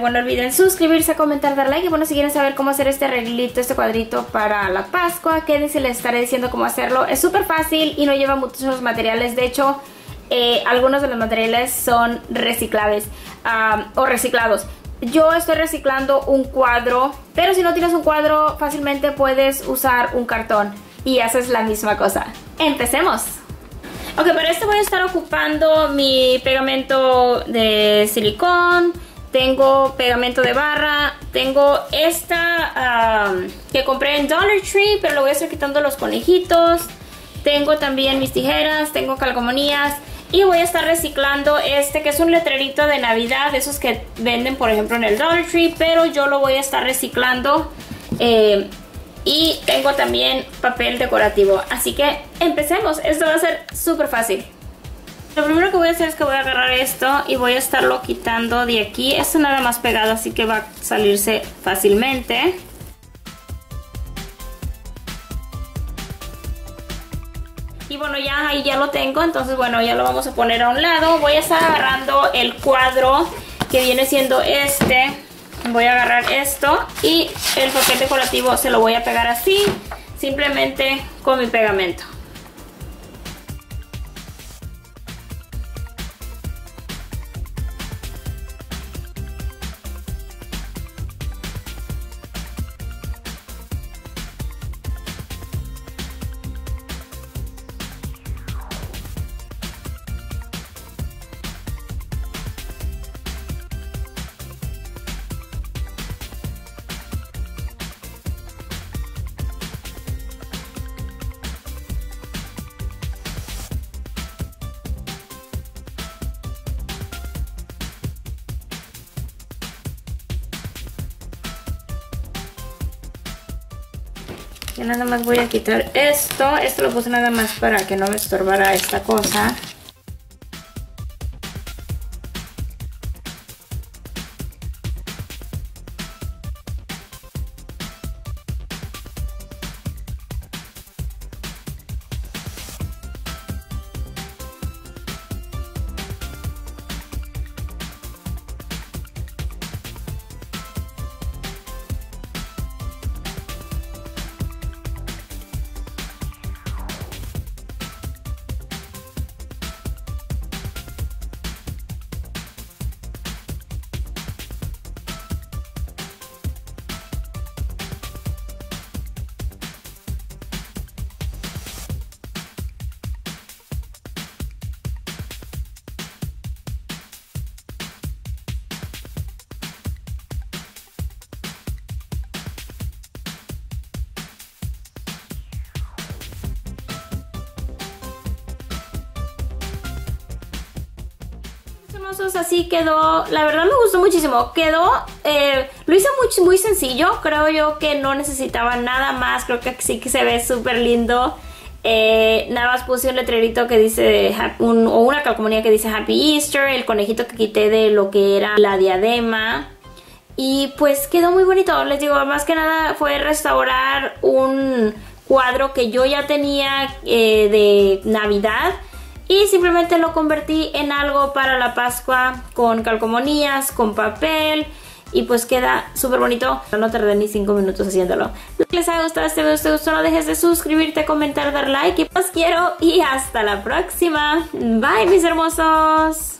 bueno, no olviden suscribirse, comentar, dar like. Y bueno, si quieren saber cómo hacer este arreglito, este cuadrito para la Pascua, quédense, les estaré diciendo cómo hacerlo. Es súper fácil y no lleva muchos materiales. De hecho, eh, algunos de los materiales son reciclables o reciclados. Yo estoy reciclando un cuadro, pero si no tienes un cuadro, fácilmente puedes usar un cartón y haces la misma cosa. ¡Empecemos! Ok, para esto voy a estar ocupando mi pegamento de silicón, tengo pegamento de barra, tengo esta que compré en Dollar Tree, pero lo voy a estar quitando los conejitos, tengo también mis tijeras, tengo calcomanías y voy a estar reciclando este que es un letrerito de navidad, esos que venden por ejemplo en el Dollar Tree, pero yo lo voy a estar reciclando eh, y tengo también papel decorativo. Así que empecemos. Esto va a ser súper fácil. Lo primero que voy a hacer es que voy a agarrar esto y voy a estarlo quitando de aquí. Esto nada más pegado, así que va a salirse fácilmente. Y bueno, ya ahí ya lo tengo, entonces bueno, ya lo vamos a poner a un lado. Voy a estar agarrando el cuadro que viene siendo este voy a agarrar esto y el papel decorativo se lo voy a pegar así, simplemente con mi pegamento. Ya nada más voy a quitar esto. Esto lo puse nada más para que no me estorbara esta cosa. Así quedó, la verdad me gustó muchísimo, quedó, eh, lo hice muy, sencillo, creo yo que no necesitaba nada más, creo que sí que se ve súper lindo, eh, nada más puse un letrerito que dice, o una calcomanía que dice Happy Easter, el conejito que quité de lo que era la diadema, y pues quedó muy bonito, les digo, más que nada fue restaurar un cuadro que yo ya tenía eh, de Navidad, y simplemente lo convertí en algo para la Pascua con calcomanías, con papel y pues queda súper bonito. No tardé ni 5 minutos haciéndolo. Si les ha gustado este video, si te gustó no dejes de suscribirte, comentar, dar like y pues quiero y hasta la próxima. Bye mis hermosos.